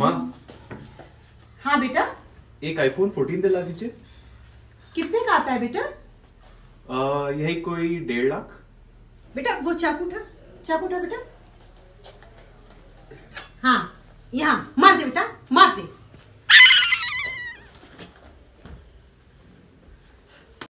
माँ। हाँ बेटा। एक आईफोन 14 दिला दीजिए। कितने का आता है बेटा? आ, यही कोई डेढ़ लाख। बेटा वो चाकू उठा। चाकू उठा बेटा। हाँ यहाँ मार दे बेटा मार दे।